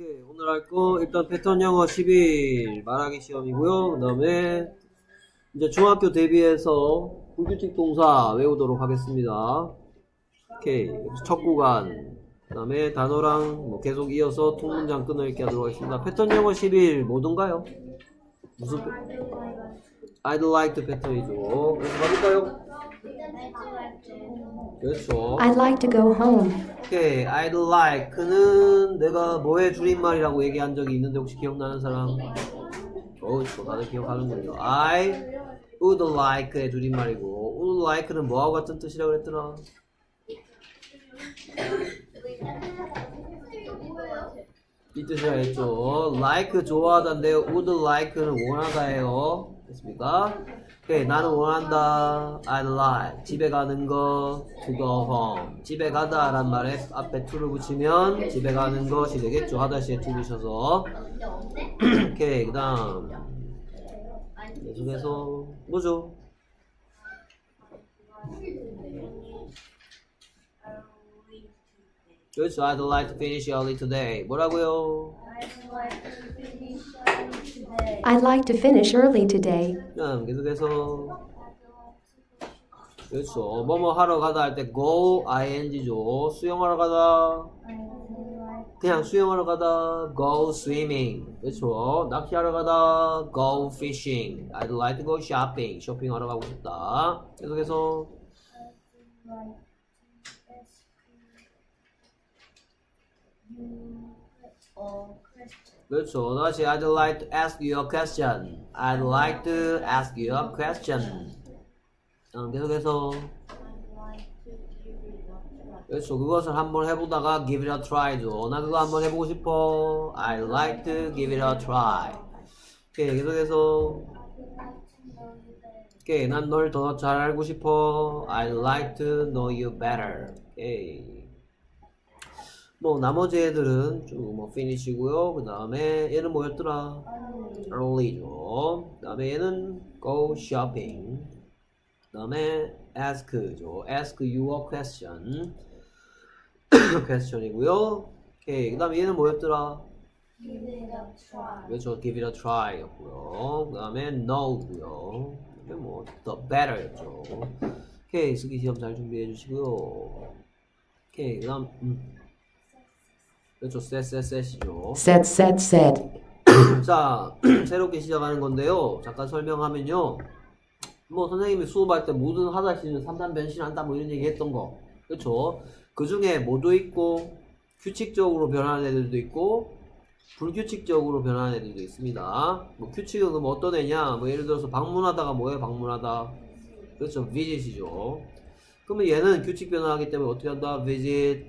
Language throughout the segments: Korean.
오케이 오늘 할 거 일단 패턴 영어 11 말하기 시험이고요. 그 다음에 이제 중학교 대비해서 불규칙 동사 외우도록 하겠습니다. 오케이. 첫 구간. 그 다음에 단어랑 뭐 계속 이어서 통문장 끊어읽기 하도록 하겠습니다. 패턴 영어 11 뭐든가요? 무슨 패... I'd like to 패턴이죠. 그래서 가볼까요? 그렇죠 I'd like to go home. 오케이, I'd like는 내가 뭐의 줄임말이라고 얘기한 적이 있는데 혹시 기억나는 사람? 어, 저 다들 기억하는군요. I would like의 줄임말이고, would like는 뭐하고 같은 뜻이라고 그랬더라? 이 뜻이라 했죠. like 좋아하다인데 would like는 원하다예요. 됐습니까? 오케이, 나는 원한다. I'd like. 집에 가는 거 to go home. 집에 가다 란 말에 앞에 to를 붙이면 집에 가는 것이 되겠죠. 하다시에 to 붙여서. 오케이, 그 다음. 계속해서 뭐죠? 그렇죠. I'd like to finish early today. 뭐라고요? I'd like to finish early today. 그다음 계속해서 그렇죠. 뭐뭐 하러 가다 할 때 go ing죠. 수영하러 가다 그냥 수영하러 가다 go swimming. 그렇죠. 낚시하러 가다 go fishing. I'd like to go shopping. 쇼핑하러 가고 싶다. 계속해서 그렇죠. 다시 I'd like to ask you a question. I'd like to ask you a question. 어, 계속해서 그렇죠. 그것을 한번 해보다가 give it a try죠. 나 그거 한번 해보고 싶어. I'd like to give it a try. 오케이, 계속해서 오케이, 난 널 더 잘 알고 싶어. I'd like to know you better. 오케이. 뭐 나머지 애들은 쭉뭐 finish고요. 그 다음에 얘는 뭐였더라? early죠. 그 다음에 얘는 go shopping. 그 다음에 ask죠. ask you a question. question이고요. 오케이. 그 다음에 얘는 뭐였더라? 그렇죠. give it a try였고요. 그 다음에 know고요. 그다음에 뭐 the better였죠. 오케이. 쓰기 시험 잘 준비해 주시고요. 오케이. 그 다음 음. 그렇죠. 셋셋셋이죠. Said. 자, 새롭게 시작하는 건데요. 잠깐 설명하면요. 뭐 선생님이 수업할 때 모든 하다시는 3단 변신한다 뭐 이런 얘기 했던 거. 그렇죠. 그 중에 뭐도 있고 규칙적으로 변하는 애들도 있고 불규칙적으로 변하는 애들도 있습니다. 뭐 규칙은 그럼 어떤 애냐? 뭐 예를 들어서 방문하다가 뭐예요? 방문하다. 그렇죠. visit이죠. 그러면 얘는 규칙 변화하기 때문에 어떻게 한다? visit,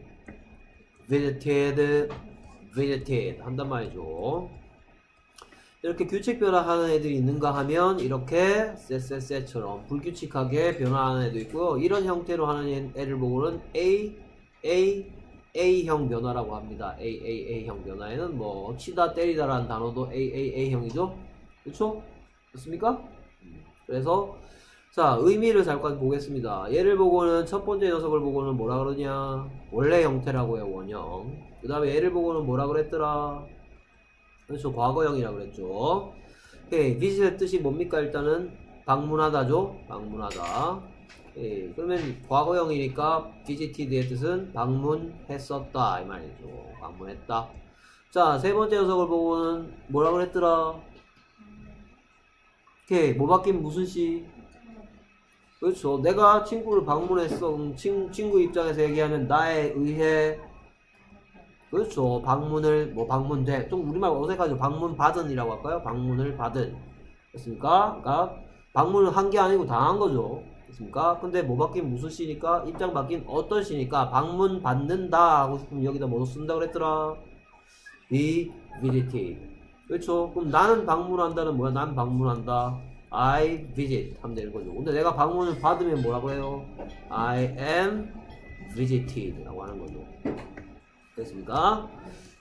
visited, visited 한단 말이죠. 이렇게 규칙 변화하는 애들이 있는가 하면 이렇게 셋셋셋처럼 불규칙하게 변화하는 애도 있고요. 이런 형태로 하는 애를 보고는 A, A, A형 변화라고 합니다. A, A, A형 변화에는 뭐 치다, 때리다라는 단어도 A, A, A형이죠. 그렇죠? 맞습니까? 그래서 자 의미를 잠깐 보겠습니다. 얘를 보고는 첫 번째 녀석을 보고는 뭐라 그러냐? 원래 형태라고 해요. 원형. 그 다음에 얘를 보고는 뭐라 그랬더라? 그렇죠. 과거형이라고 그랬죠. 오케이. visit의 뜻이 뭡니까? 일단은 방문하다죠. 방문하다. 오케이. 그러면 과거형이니까 visited의 뜻은 방문했었다 이 말이죠. 방문했다. 자, 세 번째 녀석을 보고는 뭐라 그랬더라? 오케이. 뭐 바뀐 무슨 시? 그렇죠. 내가 친구를 방문했어. 그럼 친, 친구 입장에서 얘기하면 나에 의해 그렇죠. 방문을 뭐 방문돼 좀 우리말 어색하죠. 방문 받은이라고 할까요? 방문을 받은 됐습니까? 그러니까 방문을 한 게 아니고 당한 거죠. 됐습니까? 근데 뭐 바뀐 무슨 시니까 입장 바뀐 어떤 시니까 방문 받는다 하고 싶으면 여기다 뭐 쓴다 그랬더라. be visited. 그렇죠. 그럼 나는 방문한다는 뭐야? 난 방문한다. I visit 하면 되는 거죠. 근데 내가 방문을 받으면 뭐라 그래요? I am visited 라고 하는 거죠. 됐습니까?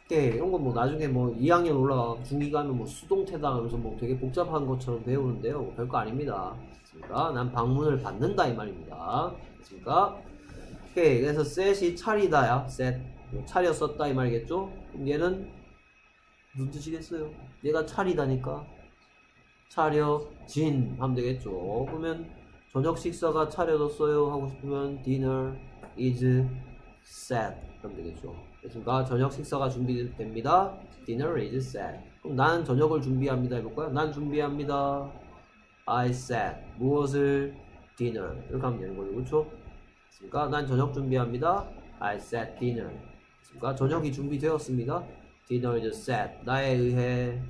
네, 이런 건 뭐 나중에 뭐 2학년 올라가 중2 가면 뭐 수동태당 하면서 뭐 되게 복잡한 것처럼 배우는데요. 뭐 별거 아닙니다. 됐습니까? 난 방문을 받는다 이 말입니다. 됐습니까? 오케이. 그래서 셋이 차리다야. 셋. 뭐 차렸었다 이 말이겠죠? 그럼 얘는 무슨 뜻이겠어요? 얘가 차리다니까 차려진 하면 되겠죠. 그러면 저녁 식사가 차려졌어요 하고 싶으면 dinner is set 하면 되겠죠. 그러니까 저녁 식사가 준비됩니다. dinner is set. 그럼 나는 저녁을 준비합니다 해볼까요? 난 준비합니다. I set 무엇을 dinner 이렇게 하면 되는 거죠, 그렇죠? 그러니까 난 저녁 준비합니다. I set dinner. 그러니까 저녁이 준비되었습니다. Dinner is set. 나에 의해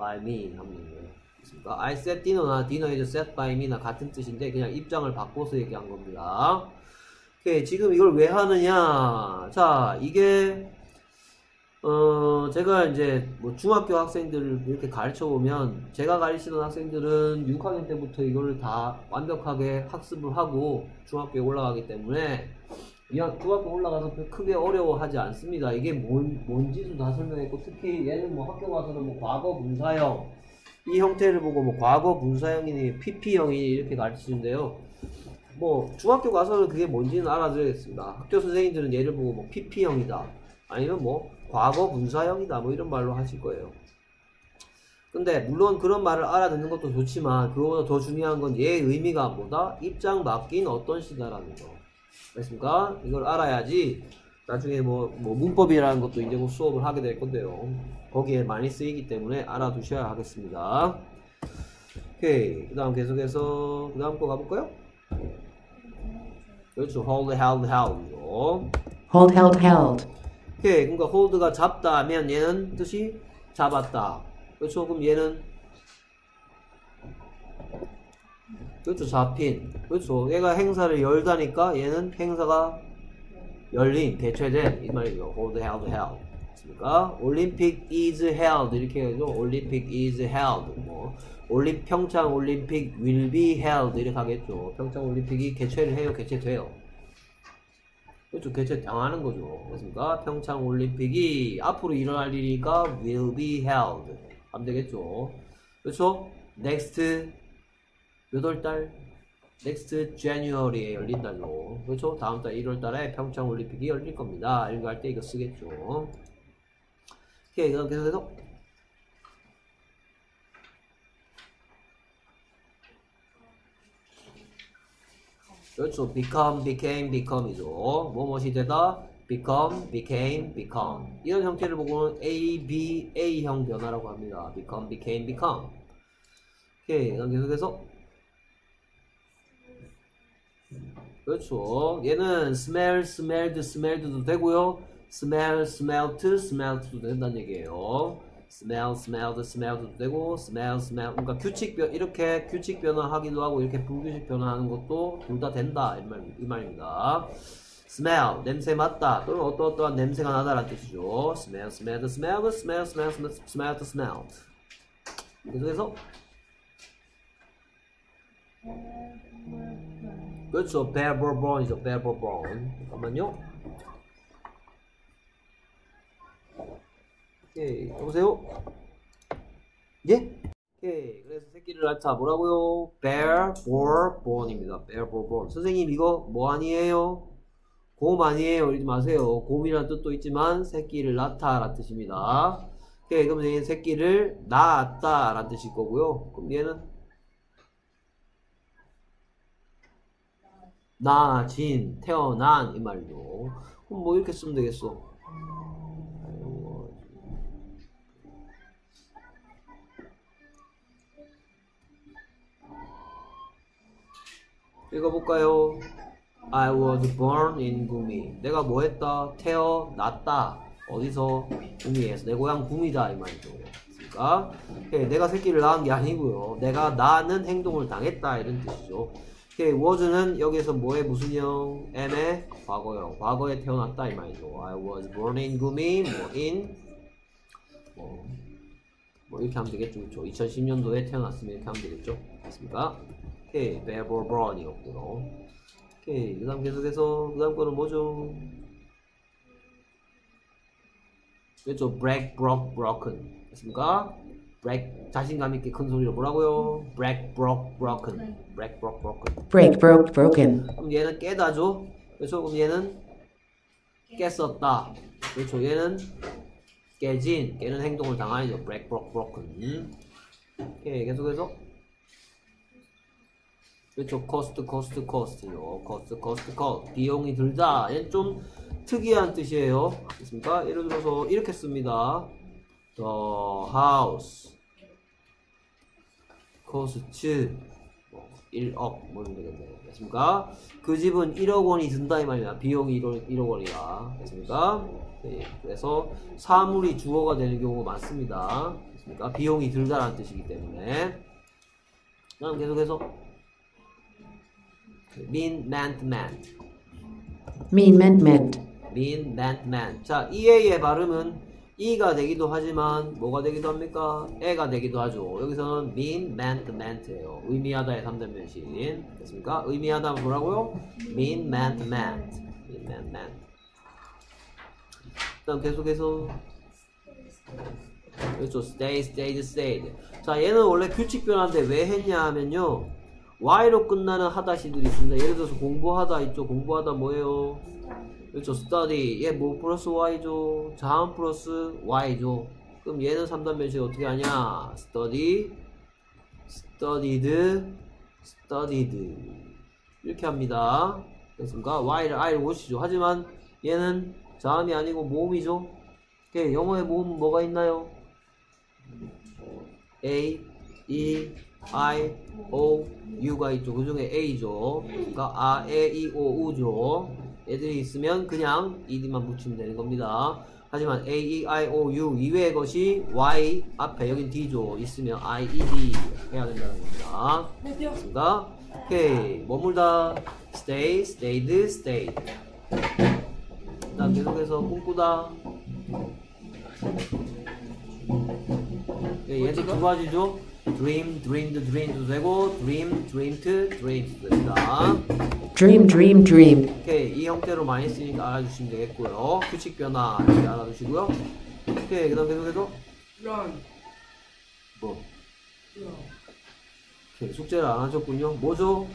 by me 하면 거예요. 그러니까 I set dinner나 dinner is set by me나 같은 뜻인데 그냥 입장을 바꿔서 얘기한 겁니다. 오케이, 지금 이걸 왜 하느냐? 자, 이게 어, 제가 이제 뭐 중학교 학생들을 이렇게 가르쳐 보면 제가 가르치던 학생들은 6학년 때부터 이걸 다 완벽하게 학습을 하고 중학교에 올라가기 때문에 이 학- 중학교 올라가서 별 크게 어려워하지 않습니다. 이게 뭔, 뭔지도 다 설명했고 특히 얘는 뭐 학교 가서는 뭐 과거 분사형 이 형태를 보고 뭐 과거 분사형이니 PP형이니 이렇게 가르치는데요. 뭐 중학교 가서는 그게 뭔지는 알아들겠습니다. 학교 선생님들은 얘를 보고 뭐 PP형이다 아니면 뭐 과거 분사형이다 뭐 이런 말로 하실 거예요. 근데 물론 그런 말을 알아듣는 것도 좋지만 그거보다 더 중요한 건 얘의 의미가 뭐다? 입장 바뀐 어떤 시다라는 거. 그렇습니까? 이걸 알아야지 나중에 뭐, 뭐 문법이라는 것도 이제 뭐 수업을 하게 될 건데요. 거기에 많이 쓰이기 때문에 알아두셔야 하겠습니다. 오케이. 그 다음 계속해서 그 다음 거 가볼까요? 그렇죠. hold, held, held죠. Hold, held, held. 오케이. 그러니까 hold가 잡다 하면 얘는 뜻이 잡았다. 그렇죠. 그럼 얘는 그렇죠. 잡힌. 그렇죠. 얘가 행사를 열다니까 얘는 행사가 열린, 개최된 이 말이죠. hold, held, held. 맞습니까? 올림픽 is held 이렇게 해야죠. 올림픽 is held. 뭐 올림 평창 올림픽 will be held 이렇게 하겠죠. 평창 올림픽이 개최를 해요. 개최돼요. 그렇죠. 개최 당하는 거죠. 그렇습니까? 평창 올림픽이 앞으로 일어날 일이니까 will be held. 하면 되겠죠. 그렇죠? next 몇월 달? next January에 열린 달로. 그렇죠? 다음 달 1월 달에 평창 올림픽이 열릴 겁니다. 이런 거할 때 이거 쓰겠죠. 오케이. 그럼 계속해서 그렇죠. become, became, become이죠. 뭐뭇이 되다? become, became, become. 이런 형태를 보고는 A, B, A형 변화라고 합니다. become, became, become. 오케이. 그럼 계속해서. 그렇죠. 얘는 smell, smelled, smelled도 되고요. smell, smelt, smelt도 된다는 얘기예요. smell, smelled, smelled도 되고 smell, smell. 그러니까 규칙 변 이렇게 규칙 변화하기도 하고 이렇게 불규칙 변화하는 것도 둘 다 된다 이, 말, 이 말입니다. smell 냄새 맡다 또는 어떠어떠한 냄새가 나다라는 뜻이죠. smell, smelled, smelled, smell, smell, smell, smelled, smelled. 계속해서 그렇죠. bore, born. 잠깐만요. 오케이. 여보세요? 예? 오케이. 그래서 새끼를 낳자. 뭐라고요? bore, born. 선생님, 이거 뭐 아니에요? 곰 아니에요. 이러지 마세요. 곰이라는 뜻도 있지만, 새끼를 낳다. 라는 뜻입니다. 오케이. 그럼 얘는 새끼를 낳았다. 라는 뜻일 거고요. 그럼 얘는 나, 진, 태어난 이 말이죠. 그럼 뭐 이렇게 쓰면 되겠어. 읽어볼까요? I was born in 구미. 내가 뭐 했다? 태어났다. 어디서? 구미에서. 내 고향 구미다 이 말이죠. 그러니까 오케이, 내가 새끼를 낳은 게 아니고요. 내가 낳는 행동을 당했다 이런 뜻이죠. 오케이, was는 여기서 뭐의 무슨 형? M의 과거형. 과거에 태어났다 이 말이죠. I was born in 구미. 뭐 in 뭐, 뭐 이렇게 하면 되겠죠. 그렇죠? 2010년도에 태어났으면 이렇게 하면 되겠죠. 됐습니까? 오케이, bear, born, born이었고요. 오케이, 그 다음 계속해서 그 다음 거는 뭐죠? 그렇죠. break, broke, broken. 됐습니까? Break, 자신감 있게 큰 소리로 뭐라고요? break, broke, broken. break, broke, broken. Break, broke, broken. 그럼 얘는 깨다죠? 그렇죠? 그럼 얘는 깼었다. 그렇죠. 얘는 깨진 깨는 행동을 당하죠. break, broke, broken. 오케이 계속해서 그렇죠. cost, cost, cost요. cost, cost, cost. 비용이 들다. 얘는 좀 특이한 뜻이에요. 됐습니까? 예를 들어서 이렇게 씁니다. The house cost 뭐 1억 뭐 이런 되겠네요. 됐습니까? 그 집은 1억 원이 든다 이 말이야. 비용이 1억, 1억 원이야. 됐습니까? 네, 그래서 사물이 주어가 되는 경우가 많습니다. 됐습니까? 비용이 들다라는 뜻이기 때문에. 다음 계속해서 mean, meant, meant. Mean meant meant. mean, meant, meant. 자, EA의 발음은 E가 되기도 하지만 뭐가 되기도 합니까? 에가 되기도 하죠. 여기서는 mean, meant, meant예요. 의미하다의 3단 변신. 됐습니까? 의미하다 뭐라고요? mean, meant, meant. mean, meant, meant. 그다음 계속해서 그렇죠. stay, stayed, stayed. 자, 얘는 원래 규칙 변화인데 왜 했냐 하면요. y로 끝나는 하다시들이 있습니다. 예를 들어서 공부하다 있죠. 공부하다 뭐예요? 그렇죠. study. 얘 뭐 플러스 y죠. 자음 플러스 y죠. 그럼 얘는 3단 변식 어떻게 하냐? study, studied, studied. 이렇게 합니다. 됐습니까? y를 i를 고치죠. 하지만 얘는 자음이 아니고 모음이죠. 오케이. 영어의 모음은 뭐가 있나요? A, E, I, O, U가 있죠. 그 중에 A죠. 그러니까 아, 에, 이, 오, 우죠. 애들이 있으면 그냥 ed만 붙이면 되는 겁니다. 하지만 A, E, I, O, U 이외의 것이 Y 앞에 여긴 D죠. 있으면 I, E, D 해야 된다는 겁니다. 됐습니까? 오케이. 머물다 stay, stayed, stayed. 그 다음 계속해서 꿈꾸다. 예, 얘도 두 가지죠. Dream, dreamed, dreamed 되고 dream, dreamed, dreamed 됩니다. Dream dream dream. 오케이, 이 형태로 많이 쓰니까 알아주시면 되겠고요. 규칙 변화 이렇게 알아두시고요. 오케이, 그 다음 계속해서 run, 뭐, run. 오케이, 숙제를 안 하셨군요. 뭐죠?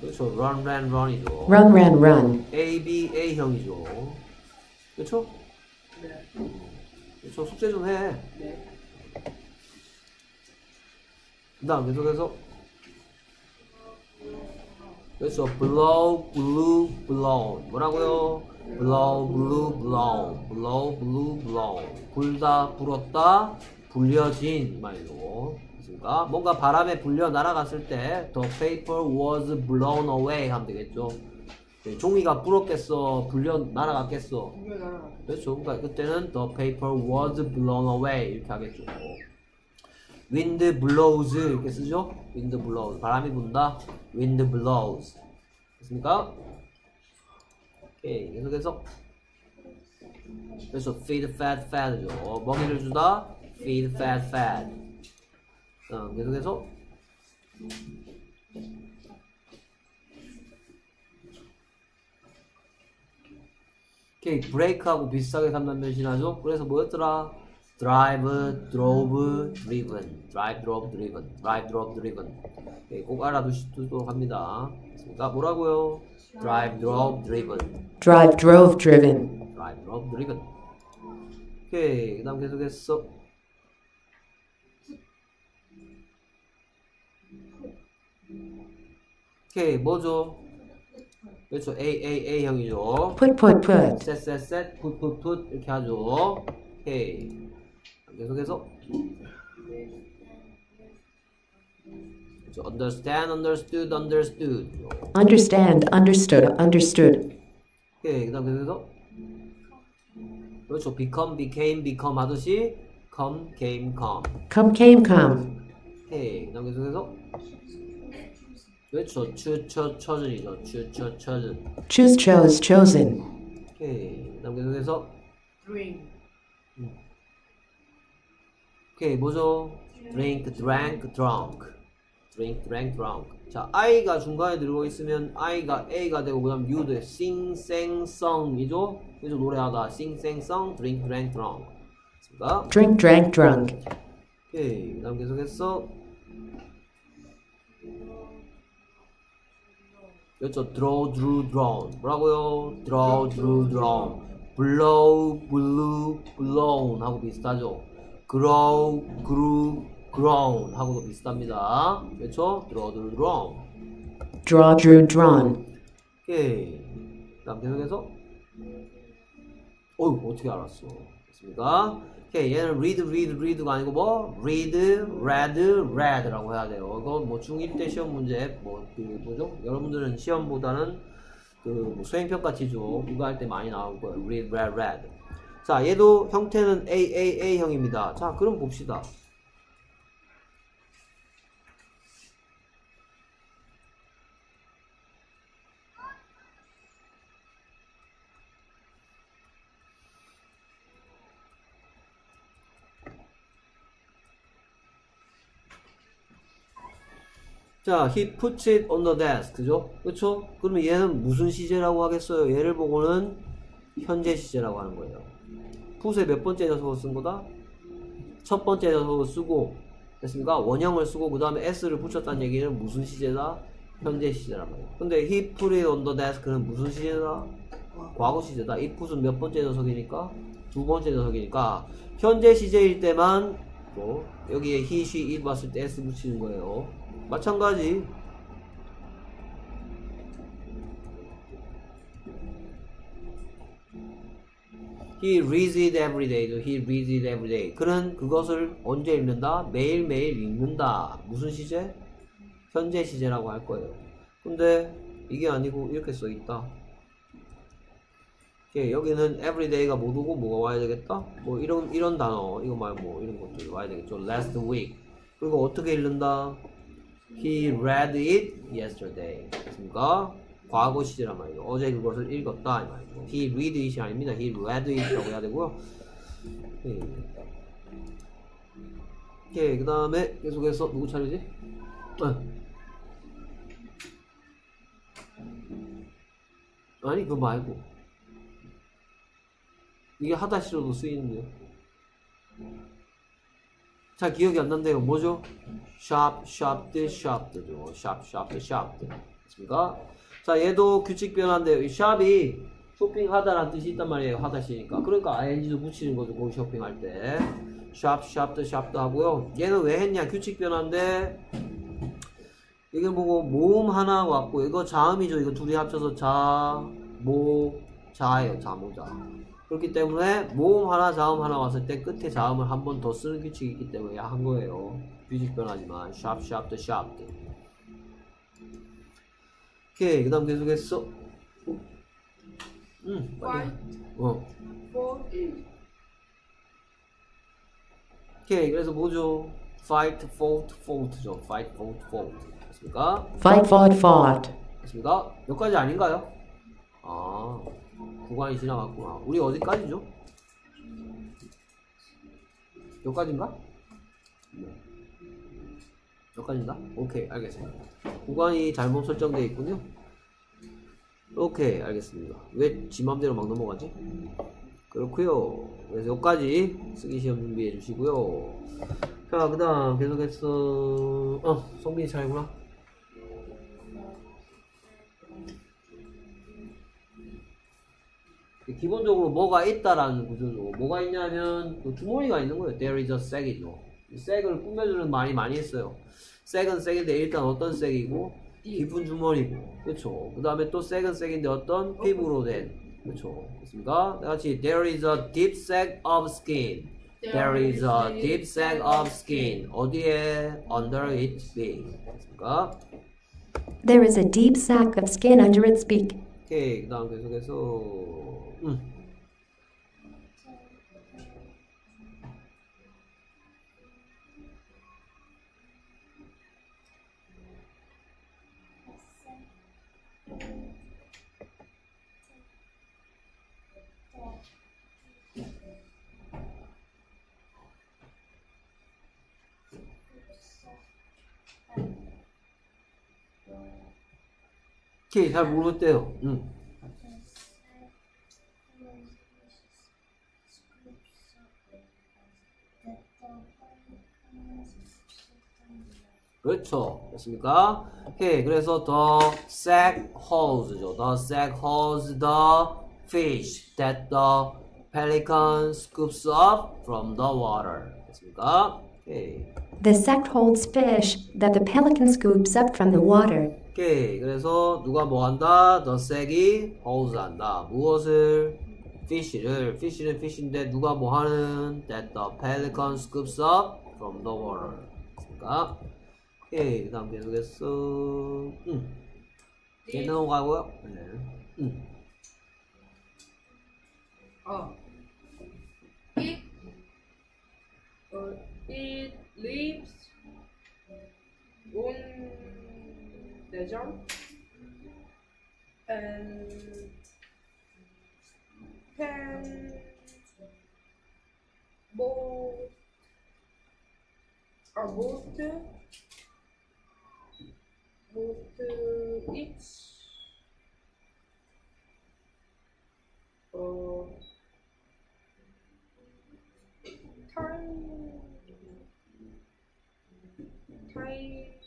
그렇죠, run, ran, run이죠. Run ran run. A, B, A형이죠. 그렇죠? 네, 그렇죠, 숙제 좀 해. 네. 그 다음 계속해서 그래서 blow, blew, blown 뭐라고요? blow, blew, blown blow, blew, blown 불다, 불었다, 불려진 이 말이죠. 그러니까 뭔가 바람에 불려 날아갔을 때 the paper was blown away 하면 되겠죠. 네, 종이가 불었겠어, 불려 날아갔겠어. 그렇죠. 그러니까 그때는 the paper was blown away 이렇게 하겠죠. Wind blows 이렇게 쓰죠. wind blows 바람이 분다. wind blows 됐습니까? 오케이 계속해서 그래서 feed, fed, fed죠. 먹이를 주다. feed, fed, fed. 어, 계속해서 오케이 브레이크하고 비슷하게 3단 변신하죠. 그래서 뭐였더라? drive, drove, driven, drive, drove, driven, drive, drove, driven. 오케이, 꼭 알아두시도록 합니다. 그러니까 뭐라고요? drive, drove, driven, Drive drove driven. drive, drove, driven. 오케이, 그 다음 계속해서 오케이, 뭐죠? 그렇죠, A, A, A형이죠. Put put put. 셋, 셋, 셋, 풋, 풋, 풋 이렇게 하죠. 오케이. 계속해서 그렇죠. understand, understood, understood. Understand understood understood. 오케이. 그다음 계속해서 그렇죠. become, became, become 하듯이 come, came, come. Come came come. 오케이. 그다음 계속해서 그렇죠. choose, choose, chosen이죠. choose, choose, chosen. Choose chose chosen. 오케이. 그다음 계속해서 drink, 오케이 뭐죠? drink, drank, drunk. Drink, drank, drunk. 자, I가 중간에 들어가 있으면 I가 A가 되고 그 다음 U도 sing, sang, song이죠? 그래서 노래하다 sing, sang, song, drink, drank, drunk. 됐습니까? Drink drank drunk. 오케이 그 다음 계속해서 그렇죠 draw, drew, drawn 뭐라고요? draw, drew, drawn blow, blew, blown 하고 비슷하죠. grow, grew, grown 하고도 비슷합니다. 그렇죠? draw, drew, drawn. Draw, drew, drawn. 오케이. 다음 계속해서 어휴 어떻게 알았어? 됐습니까? 오케이 얘는 read, read, read가 아니고 뭐 read, read, read라고 해야 돼요. 이거 뭐 중1 때 시험 문제 뭐그 뭐죠? 여러분들은 시험보다는 그뭐 수행평가 지조 이거 할때 많이 나올 거예요. read, read, read. 자 얘도 형태는 AAA형입니다. 자 그럼 봅시다. 자, he puts it on the desk. 그죠? 그쵸? 그러면 얘는 무슨 시제라고 하겠어요? 얘를 보고는 현재 시제라고 하는 거예요. 풋에 몇 번째 녀석을 쓴 거다? 첫 번째 녀석을 쓰고, 됐습니까? 원형을 쓰고, 그 다음에 s를 붙였다는 얘기는 무슨 시제다? 현재 시제란 말이에요. 근데 he put it on the desk는 무슨 시제다? 과거 시제다. 이 put은 몇 번째 녀석이니까? 두 번째 녀석이니까, 현재 시제일 때만, 뭐, 여기에 he, she, it 봤을 때 s 붙이는 거예요. 마찬가지 He reads it every day. He reads it every day. 그는 그것을 언제 읽는다? 매일매일 읽는다. 무슨 시제? 현재 시제라고 할 거예요. 근데 이게 아니고 이렇게 써 있다. 오케이, 여기는 everyday가 못 오고 뭐가 와야 되겠다? 뭐 이런 이런 단어 이거 말고 뭐 이런 것들이 와야 되겠죠. last week. 그리고 어떻게 읽는다? He read it yesterday. 됐습니까? 과거 시제란 말이죠. 어제 그것을 읽었다 이 말이죠. He read it이 아닙니다. He read it이라고 해야 되고요. 네. 오케이, 그 다음에 계속해서 누구 차례지? 아. 아니 그거 말고 이게 하다시로도 쓰이는데요. 잘 기억이 안 난대요. 뭐죠? shop, shopped, shoped죠. shop, shopped, shopped. 맞습니까? 자, 얘도 규칙 변화인데요. 이 shop이 쇼핑하다라는 뜻이 있단 말이에요. 하다시니까. 그러니까 ing도 붙이는 거죠. 거기 쇼핑할 때. shop, shopped, shopped 하고요. 얘는 왜 했냐? 규칙 변화인데 이게 보고 모음 하나 왔고 이거 자음이죠. 이거 둘이 합쳐서 자, 모, 자예요. 자모자. 그렇기 때문에 모음 하나, 자음 하나 왔을 때 끝에 자음을 한 번 더 쓰는 규칙이 있기 때문에 한 거예요. 규칙 변하지만 shop, shopped, shopped. 오케이, 그 다음 계속했어. 응, 빨리. Fight 어. 오케이, 그래서 뭐죠? fight, fought, fought죠. fight, fought, fought. 됐습니까? Fight, fought, fought. 됐습니까? 여기까지 아닌가요? 아, 구간이 지나갔구나. 우리 어디까지죠? 여기까지인가? 네. 여기까지인가? 오케이, 알겠습니다. 구간이 잘못 설정되어 있군요. 오케이, 알겠습니다. 왜 지 맘대로 막 넘어가지? 그렇고요 그래서 여기까지 쓰기 시험 준비해 주시고요. 자, 그 다음 계속해서, 어, 성민이 차례구나. 기본적으로 뭐가 있다라는 구조죠. 뭐가 있냐면 그 주머니가 있는 거예요. There is a sack이죠. 이 sack을 꾸며주는 말이 많이 했어요. sack은 sack인데 일단 어떤 sack이고 깊은 주머니고 그렇죠. 그 다음에 또 sack은 sack인데 어떤 피부로 된 그렇죠. 다 같이 There is a deep sack of skin. There is a deep sack of skin. 어디에? Under its beak. 됐습니까? There is a deep sack of skin under its beak. 오케이. 그다 음 계속해서 음. 오케이. 잘 모르겠대요. 음. 그렇죠. 됐습니까? 오케이. 그래서 the sack holds죠. the sack holds the fish that the pelican scoops up from the water. 됐습니까? 오케이. The sack holds fish that the pelican scoops up from the water. 오케이. 그래서 누가 뭐 한다? The sack이 holds 한다. 무엇을? fish를. fish는 fish인데 누가 뭐 하는? That the pelican scoops up from the water. 됐습니까? 오케이. 그 다음 계속해서 음. 얘 넘어가고요. 네. 음. 어. It uh, it lives on desert and can both are both both its uh, time time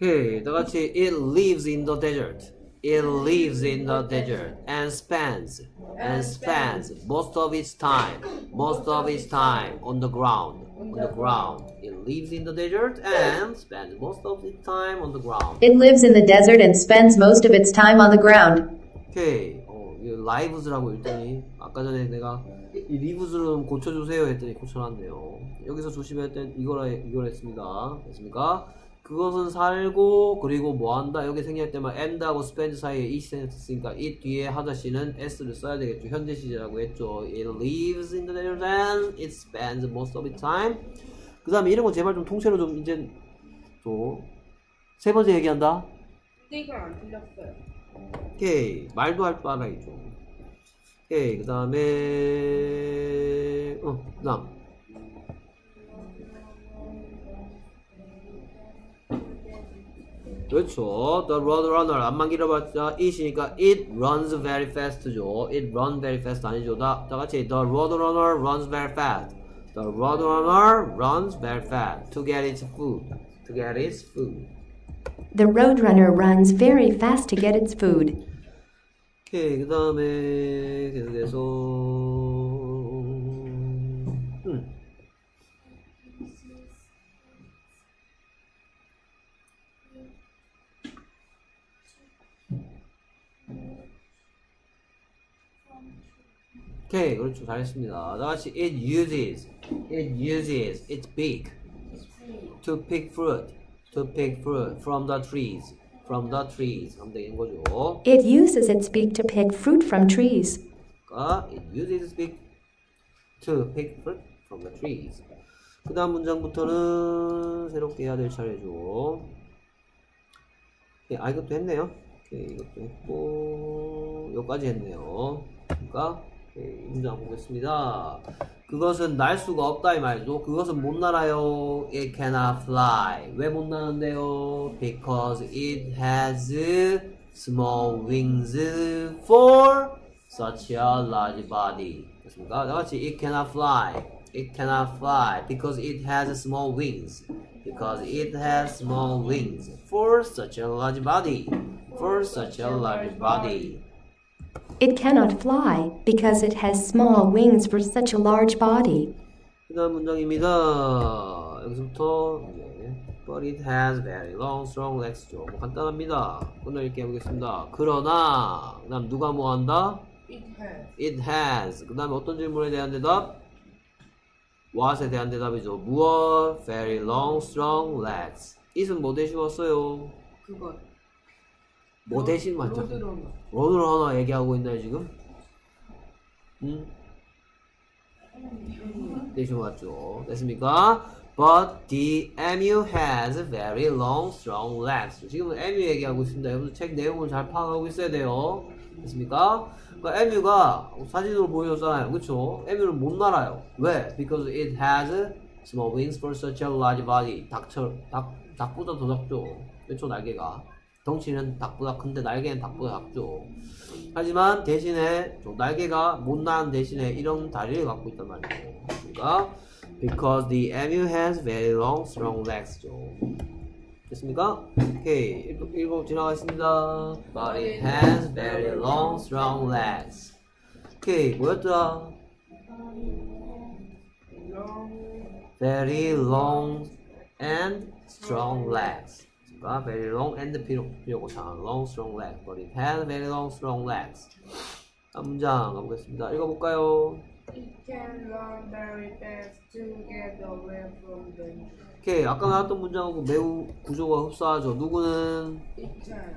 오케이. 다 같이 it lives in the desert. It lives in the desert and spends and spends most of its time most of its time on the ground on the ground. It lives in the desert and spends most of its time on the ground. It lives in the desert and spends most of its time on the ground. 오케이. 어, 이 라이브즈라고 읽더니 아까 전에 내가 이 리브즈를 좀 고쳐주세요 했더니 고쳐놨네요. 여기서 조심해야 될 이거라 이걸 했습니다. 됐습니까? 그것은 살고 그리고 뭐 한다 여기 생략 때만 end하고 spend 사이에 이 센스 있으니까 이 뒤에 하다시는 s를 써야 되겠죠. 현재 시제라고 했죠. It lives in the desert and it spends most of its time. 그 다음에 이런 거 제발 좀 통째로 좀 이제 또 세 번째 얘기한다. 띠가 안 틀렸어요. 오케이 말도 할줄 알아야죠 오케이 그 다음에 어 그 다음 그렇죠 The Roadrunner 안만 길어봤자 it이니까 it runs very fast죠 it run very fast 아니죠 다, 다 같이 The Roadrunner runs very fast The Roadrunner runs very fast to get its food to get its food The roadrunner runs very fast to get its food. 오케이 그 다음에 계속해서 오케이 그렇죠 잘했습니다 다같이 it uses it uses its beak to pick fruit to pick fruit from the trees from the trees 하면 되는 거죠 It uses its beak to pick fruit from trees. 그러니까 it uses its beak to pick fruit from the trees. 그 다음 문장부터는 새롭게 해야 될 차례죠. 예, 아 이것도 했네요. 오케이, 이것도 했고 여기까지 했네요. 그러니까 문장 보겠습니다. 그것은 날 수가 없다 이 말이죠. 그것은 못 날아요. It cannot fly. 왜 못 나는데요? Because it has small wings for such a large body. 됐습니까? 다 같이 it cannot fly. It cannot fly because it has small wings. Because it has small wings for such a large body. For such a large body. It cannot fly because it has small wings for such a large body. 그 다음 문장입니다. 여기서부터 이제 But it has very long, strong legs죠. 뭐 간단합니다. 끊어 읽게 해보겠습니다. 그러나 그 다음 누가 뭐 한다? It has It has. 그 다음에 어떤 질문에 대한 대답? what에 대한 대답이죠. 무엇? Very long, strong legs. it은 뭐 대신 왔어요? 그것. 뭐 대신 맞죠? 로드러너. 얘기하고 있나요 지금? 응? 대신 왔죠. 됐습니까? But the emu has very long, strong legs. 지금은 emu 얘기하고 있습니다. 여러분 책 내용을 잘 파악하고 있어야 돼요. 됐습니까? 그러니까 emu가 사진으로 보여줬잖아요. 그쵸? emu는 못 날아요. 왜? Because it has small wings for such a large body. 닭처럼, 닭, 닭보다 더 작죠. 그쵸? 날개가. 덩치는 닭보다 큰데 날개는 닭보다 작죠. 하지만 대신에 좀 날개가 못 나는 대신에 이런 다리를 갖고 있단 말이죠. 그러니까 because the emu has very long, strong legs죠. 됐습니까? 오케이 읽고 지나가겠습니다. It has very long, strong legs. 오케이 뭐였더라? Very long and strong legs. 그러니까 very long and 필요고사 long, strong legs. But it has very long, strong legs. 다음 문장 가보겠습니다. 읽어볼까요? It can run very fast to get away from the. 오케이 아까 나왔던 문장하고 매우 구조가 흡사하죠. 누구는 It can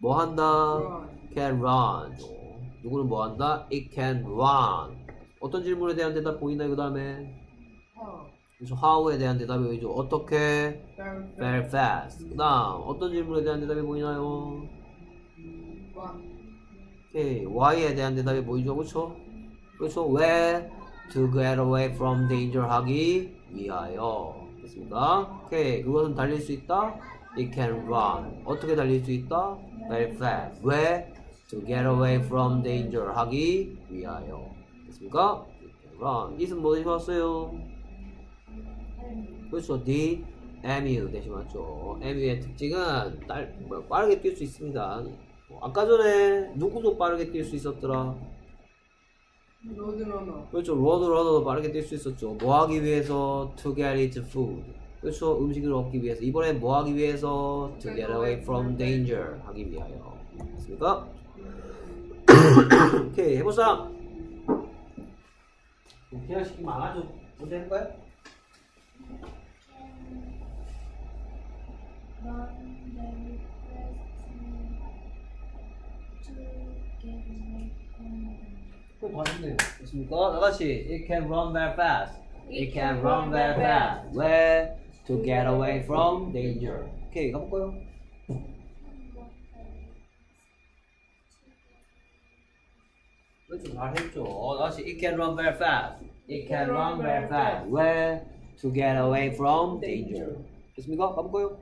뭐 한다? run. can run. 누구는 뭐 한다? It can run. 어떤 질문에 대한 대답 보이나요? 그 다음에 How? 그래서 how에 대한 대답이 보이죠. 어떻게? Very fast. very fast. 그 다음 어떤 질문에 대한 대답이 보이나요? 오케이 why에 대한 대답이 보이죠. 그렇죠? 그렇죠. 왜? to get away from danger 하기 위하여. 됐습니까? 오케이 그것은 달릴 수 있다. It can run. 어떻게 달릴 수 있다? Very fast. 왜? To get away from danger 하기 위하여. 됐습니까? It can run. it은 뭐 대신왔어요? 그렇죠. the emu 대신 왔죠. emu의 특징은 딸, 뭐, 빠르게 뛸 수 있습니다. 뭐, 아까 전에 누구도 빠르게 뛸 수 있었더라. Roadrunner. 그렇죠. Roadrunner도 빠르게 뛸 수 있었죠. 뭐 하기 위해서? To get its food. 그렇죠. 음식을 얻기 위해서. 이번엔 뭐 하기 위해서? To get away from danger. 하기 위하여. 됐습니까? 오케이. 사람. 그냥 시키면 안 하죠. 할 거야? 그거 봤는데. 됐습니까? 나같이 It can run very fast. It can run very fast. 왜? To get away from danger. 오케이. 가볼까요? 그렇죠. 잘했죠. 다시 It can run very fast. It can run very fast. 왜? To get away from danger. 됐습니까? 가볼까요?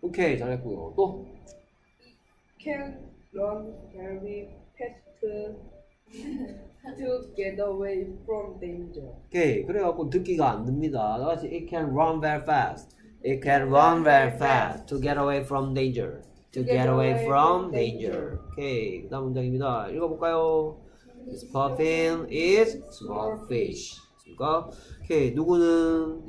오케이. 잘했고요. 또? Can run very fast to get away from danger. 오케이. 그래갖고 듣기가 안 됩니다. 다시 It can run very fast. It can run very fast to get away from danger. To get away from danger. 오케이. 그 다음 문장입니다. 읽어볼까요? This puffin is small fish. 됐습니까? 오케이. 누구는.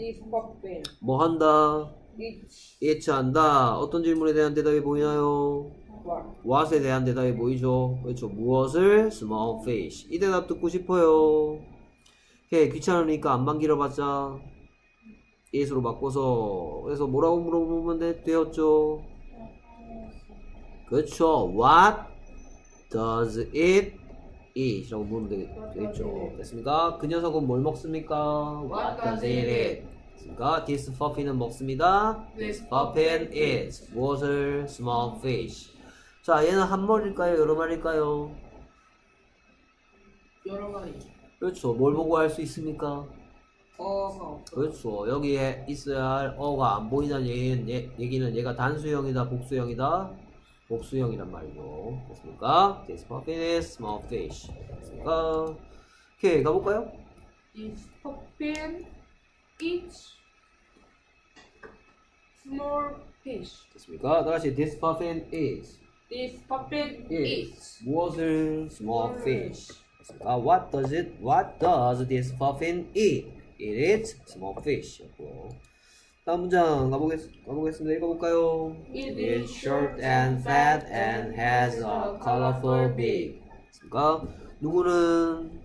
뭐 한다? It's 예치한다. 어떤 질문에 대한 대답이 보이나요? what? what에 대한 대답이 보이죠? 그렇죠. 무엇을? small fish. 이 대답 듣고 싶어요. 오케이. 귀찮으니까 안만 길어봤자 it으로 바꿔서 그래서 뭐라고 물어보면 되, 되었죠? 그렇죠. What does it eat? 라고 물으면 되, 되겠죠. 됐습니까? 그 녀석은 뭘 먹습니까? What does it eat? 됐습니까? This puppy는 먹습니다. This puppy eats 무엇을? Small fish. 자, 얘는 한 마리일까요? 여러 마리일까요? 여러 마리. 그렇죠. 뭘 보고 할 수 있습니까? 어가. 그렇죠. 여기에 있어야 할 어가 안 얘기는, 얘, 얘기는 얘가 단수형이다, 복수형이다? 복수형이란 말이죠. 됐습니까? This puppy is small fish. 됐습니까? 오케이, 가볼까요? This puppet eats small fish. 됐습니까? 다시 this puffin is This puppet is eats 무엇을 small fish. 됐습니까? What does it? What does this puffin eat? It eats small fish. 다음 문장 가보겠, 가보겠습니다. 읽어볼까요? It is short and fat and has a colorful beak. 됐습니까? 누구는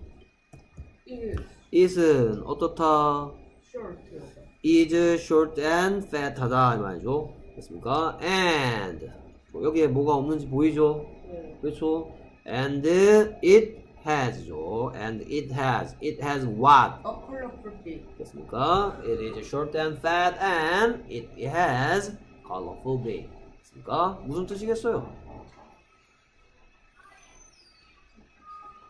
is it은 어떻다? short. is short and fat하다 이 말이죠. 됐습니까? and 뭐 여기에 뭐가 없는지 보이죠? 네. 그렇죠? and it has죠. and it has. it has what? A colorful beak. 됐습니까? it is short and fat and it has colorful beak. 됐습니까? 무슨 뜻이겠어요?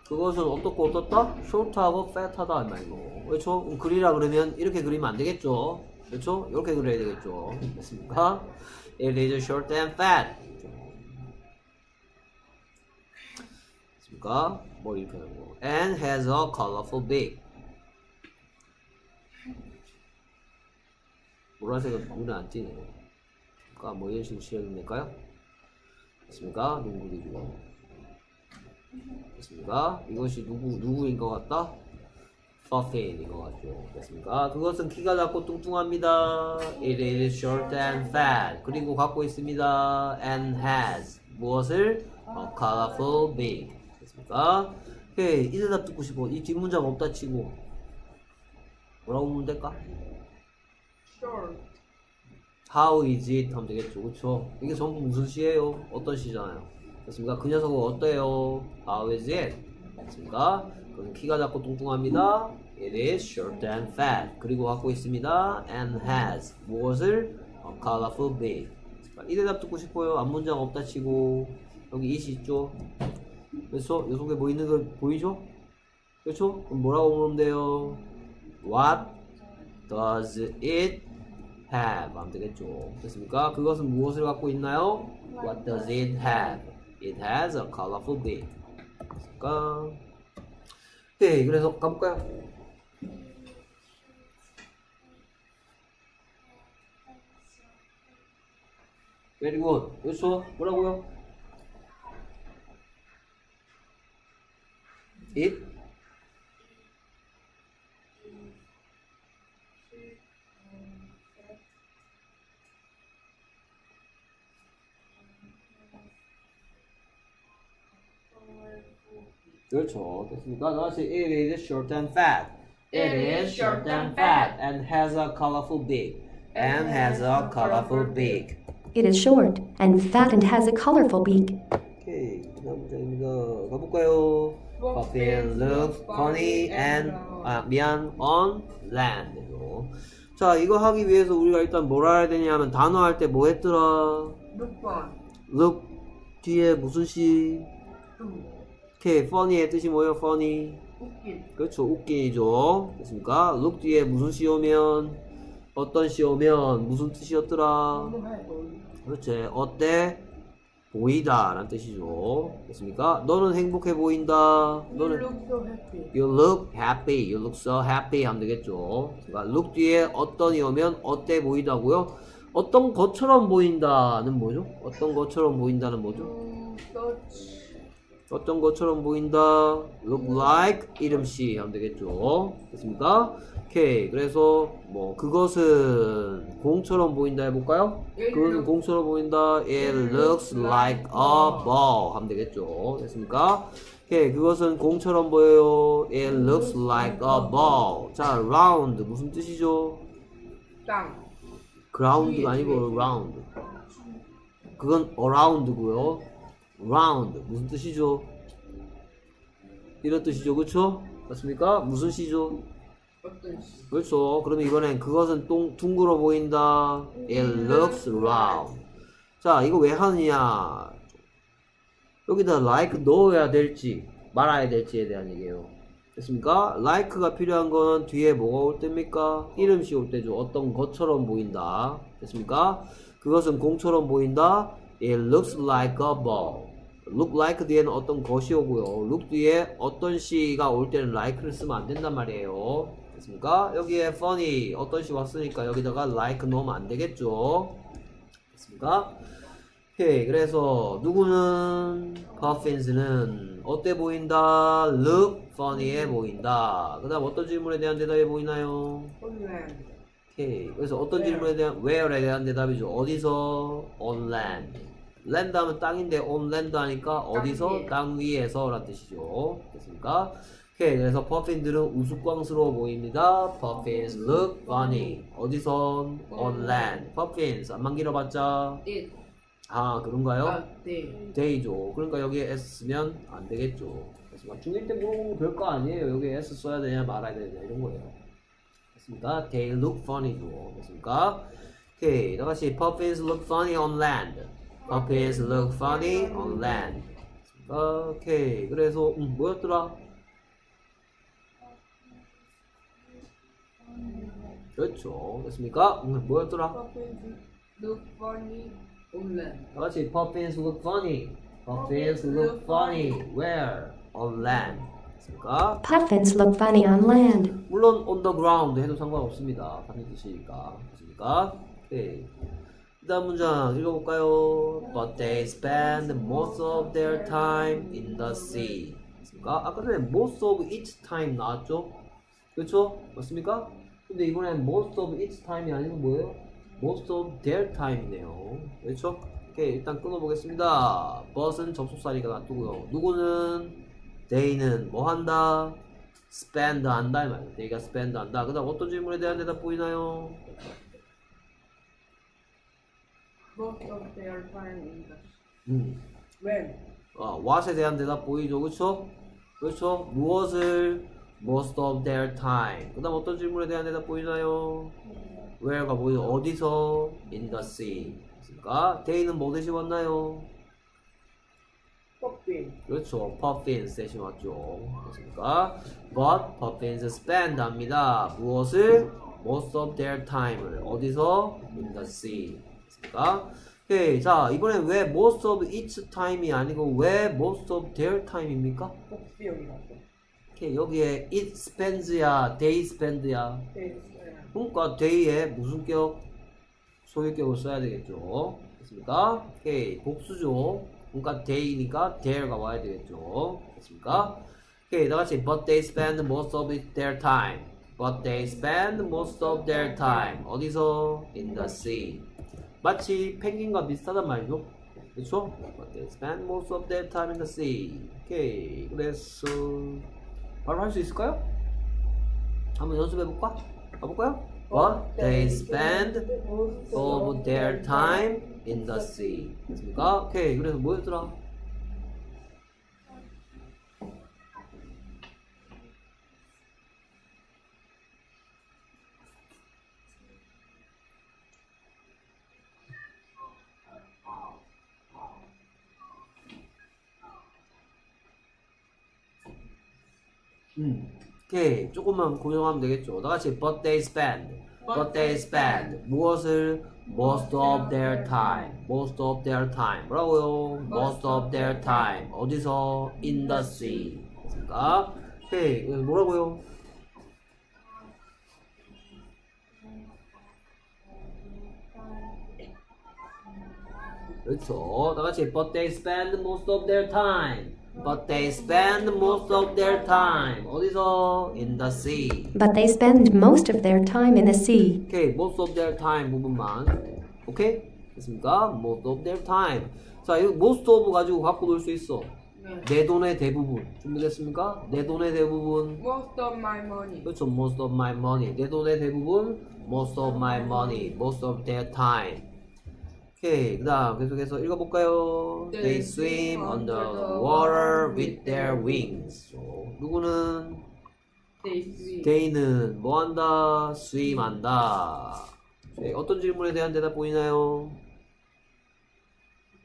그것은 어떻고 어떻다? short하고 fat하다 이 말이고 그렇죠? 그리라 그러면 이렇게 그리면 안 되겠죠? 그렇죠? 이렇게 그려야 되겠죠? 됐습니까? It is short and fat 됐습니까? 뭐 이렇게 하는 거 and has a colorful beak 노란색은 눈에 안 띄네요. 그러니까 뭐 이런 식으로 시작이 될까요? 됐습니까? 눈구리고. 됐습니까? 이것이 누구, 누구인 것 같다? 퍼핀인 것 같죠. 됐습니까? 그것은 키가 작고 뚱뚱합니다. It is short and fat. 그리고 갖고 있습니다. And has. 무엇을? A colorful beak. 됐습니까? 오케이. 이 대답 듣고 싶어. 이 뒷문장 없다 치고. 뭐라고 묻면 될까? Short. How is it? 하면 되겠죠. 그쵸? 이게 전부 무슨 시예요? 어떤 시잖아요. 됐습니까? 그 녀석은 어때요? How is it? 됐습니까? 그는 키가 작고 뚱뚱합니다. It is short and fat. 그리고 갖고 있습니다. And has. 무엇을? A colorful beak. 이 대답 듣고 싶어요. 앞문장 없다 치고. 여기 it이 있죠? 그래서 이 속에 뭐 있는 거 보이죠? 그렇죠? 그럼 뭐라고 물으면 돼요? What does it have 하면 되겠죠. 됐습니까? 그것은 무엇을 갖고 있나요? What does it have? It has a colorful beak. 됐습니까? 오케이, 그래서 가볼까요? Very good. 그렇죠? 뭐라고요? It 그렇죠. 됐습니까? 다시 it is short and fat. It is short and fat and has a colorful beak. And has a colorful beak. It is short and fat and has a colorful beak. 오케이. 다음 문장입니다. 가볼까요? Puffin looks funny and 아 미안 on land. 자 이거 하기 위해서 우리가 일단 뭘 알아야 되냐면 단어 할 때 뭐 했더라? Look fun. look 뒤에 무슨 시? 또 오케이 funny의 뜻이 뭐예요? funny. 웃긴. 그렇죠. 웃기죠. 됐습니까? look 뒤에 무슨 시 오면 어떤 시 오면 무슨 뜻이었더라? 그렇지. 어때? 보이다 라는 뜻이죠. 됐습니까? 너는 행복해 보인다. You 너는 look so happy. You look happy. You look so happy 하면 되겠죠. 그러니까 look 뒤에 어떤이 오면 어때 보이다고요? 어떤 것처럼 보인다는 뭐죠? 어떤 것처럼 보인다는 뭐죠? You touch. 어떤 것처럼 보인다. look like 이름씨 하면 되겠죠. 됐습니까? 오케이. 그래서 뭐 그것은 공처럼 보인다 해볼까요? 그것은 공처럼 보인다. It looks like a ball 하면 되겠죠. 됐습니까? 오케이. 그것은 공처럼 보여요. It looks like a ball. 자, round 무슨 뜻이죠? 땅. ground가 아니고 round. 그건 around고요. round 무슨 뜻이죠? 이런 뜻이죠, 그렇죠? 맞습니까? 무슨 시죠? 그렇죠. 그러면 이번엔 그것은 똥, 둥글어 보인다. It looks round. 자, 이거 왜 하느냐? 여기다 like 넣어야 될지 말아야 될지에 대한 얘기예요. 됐습니까? like가 필요한 건 뒤에 뭐가 올 때입니까? 이름씨 올 때죠. 어떤 것처럼 보인다. 됐습니까? 그것은 공처럼 보인다. It looks like a ball. look like 뒤에는 어떤 것이 오고요. look 뒤에 어떤 시가 올 때는 like를 쓰면 안 된단 말이에요. 됐습니까? 여기에 funny 어떤 시 왔으니까 여기다가 like 넣으면 안 되겠죠. 됐습니까? 오케이. 그래서 누구는 퍼핀스는 어때 보인다? look funny해 보인다. 그 다음 어떤 질문에 대한 대답이 보이나요? 오케이. 그래서 어떤? 질문에 대한 where에 대한 대답이죠. 어디서? on land. land 하면 땅인데 on land 하니까 어디서? 땅 위에서 라는 뜻이죠. 됐습니까? 오케이. 그래서 퍼핀들은 우스꽝스러워 보입니다. Puffins look funny. 어디선? on land. Puffins 안만 길어봤자 It. 아 그런가요? 아, 네. 데이죠. 그러니까 여기에 S 쓰면 안 되겠죠. 그래서 막 중일 때 물어보면 별거 아니에요. 여기에 S 써야 되냐 말아야 되냐 이런 거예요. 됐습니까? They look funny죠. 됐습니까? 오케이. 다 같이 Puffins look funny on land. Puffins look funny on land. 오케이. 그래서 음, 뭐였더라? 그렇죠. 됐습니까? 음, 뭐였더라? Puffins look funny. 홀랜드. 다 같이 Puffins look funny. Puffins look funny. Where? On land. 됐습니까? Puffins look funny on land. 물론 on the ground 해도 상관없습니다. 같은 뜻이니까. 됐습니까? 오케이. 다음 문장 읽어볼까요? But they spend most of their time in the sea. 맞습니까? 아까 전에 most of its time 나왔죠? 그렇죠? 맞습니까? 근데 이번엔 most of its time이 아니고 뭐예요? most of their time이네요. 그렇죠? 오케이 일단 끊어보겠습니다. but은 접속사리가 놔두고요. 누구는 they는 뭐 한다? spend 한다 이 말이에요. they가 spend 한다. 그 다음 어떤 질문에 대한 대답 보이나요? Most of their time in the 음. when 아, what에 대한 대답 보이죠? 그렇죠? 그렇죠? 무엇을 most of their time. 그 다음 어떤 질문에 대한 대답 보이나요? where가 보이죠? 어디서? in the sea. 그러니까 they는 뭐 대신 왔나요? popping 그렇죠. puffins 대신 왔죠. 그렇습니까? but puffins spend 합니다. 무엇을? most of their time을 어디서? in the sea. 그렇습니까? 오케이. 자, 이번엔 왜 most of its time이 아니고 왜 most of their time입니까? 복수형이 나죠 오케이. 여기에 it spends야, they spend야. 그러니까 day에 무슨 격? 소유격을 써야 되겠죠. 됐습니까? 오케이. 복수죠. 그러니까 day니까 there가 와야 되겠죠. 됐습니까? 오케이. 다같이 but they spend most of their time. But they spend most of their time. 어디서? In the sea. 마치 펭귄과 비슷하단 말이죠. 그렇죠? But they spend most of their time in the sea. 오케이. 그래서 바로 할 수 있을까요? 한번 연습해 볼까? 가볼까요? But they spend of their time in the sea. 됐습니까? 오케이. 그래서 뭐였더라? 음. 오케이. 조금만 고정하면 되겠죠. 다 같이 but they spend. But they spend. 무엇을? Most of their time. Most of their time. 뭐라고요? Most of their time. 어디서? In the sea. 됐습니까? 오케이. 그래서 뭐라고요? 그렇죠. 다 같이 but they spend most of their time. But they spend most of their time. 어디서? In the sea. But they spend most of their time in the sea. 오케이, most of their time 부분만. 오케이? 됐습니까? most of their time. 자, 이 most of 가지고 갖고 놀 수 있어. 네. 내 돈의 대부분. 준비됐습니까? 내 돈의 대부분. Most of my money 그렇죠. most of my money. 내 돈의 대부분. most of my money. most of their time. 오케이. 그 다음 계속해서 읽어볼까요? They swim under the water with their wings. 어, 누구는? they swim 데이는 뭐 한다? swim 한다. 네, 어떤 질문에 대한 대답 보이나요?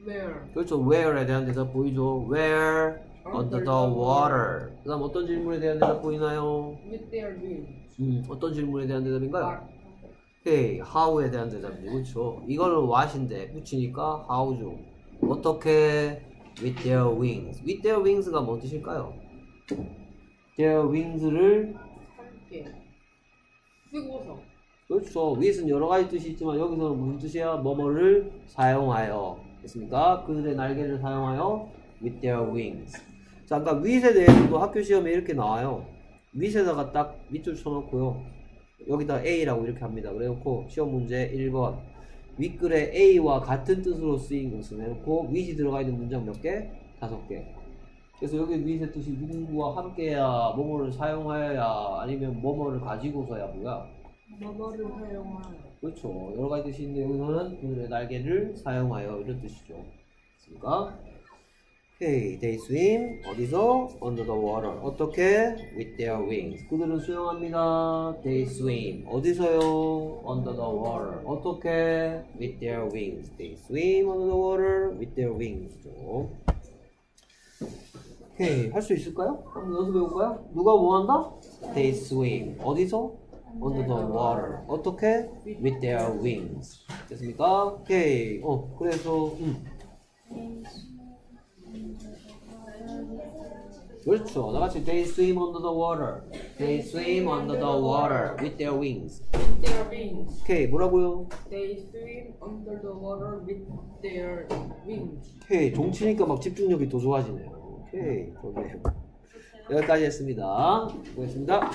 where 그렇죠. where에 대한 대답 보이죠. where under the water. 그 다음 어떤 질문에 대한 대답 보이나요? with their wings 음, 어떤 질문에 대한 대답인가요? 오케이, how에 대한 대답이죠. 그렇죠. 이거는 what인데 붙이니까 how죠. 어떻게 with their wings. with their wings가 뭔 뜻일까요? their wings를 함께 쓰고서 그렇죠. with은 여러 가지 뜻이 있지만 여기서는 무슨 뜻이야? 뭐뭐를 사용하여. 됐습니까? 그들의 날개를 사용하여 with their wings. 자, 아까 with에 대해서도 학교 시험에 이렇게 나와요. with에다가 딱 밑줄 쳐놓고요. 여기다 A라고 이렇게 합니다. 그래놓고 시험 문제 1번 윗글에 A와 같은 뜻으로 쓰인 것을 해놓고 with이 들어가 있는 문장 몇 개? 다섯 개. 그래서 여기 with의 뜻이 누구와 함께야, 뭐뭐를 사용하여야, 아니면 뭐뭐를 가지고서야 뭐야? 뭐뭐를 사용하여 그렇죠. 여러 가지 뜻이 있는데 여기서는 그들의 날개를 사용하여 이런 뜻이죠. 됐습니까? 오케이, they swim 어디서? under the water. 어떻게? with their wings. 그들은 수영합니다. they swim 어디서요? under the water. 어떻게? with their wings. they swim under the water with their wings죠. 오케이, 할 수 있을까요? 한번 연습해 볼까요? 누가 뭐 한다? they swim 어디서? under the water. 어떻게? with their wings. 됐습니까? 오케이. 어, 그래서 음. 그렇죠. 나같이 they swim under the water. They swim under the water with their wings. With their wings. 오케이 뭐라고요? They swim under the water with their wings. 오케이 종치니까 막 집중력이 더 좋아지네요. 오케이 좋네요. 여기까지 했습니다. 고맙습니다.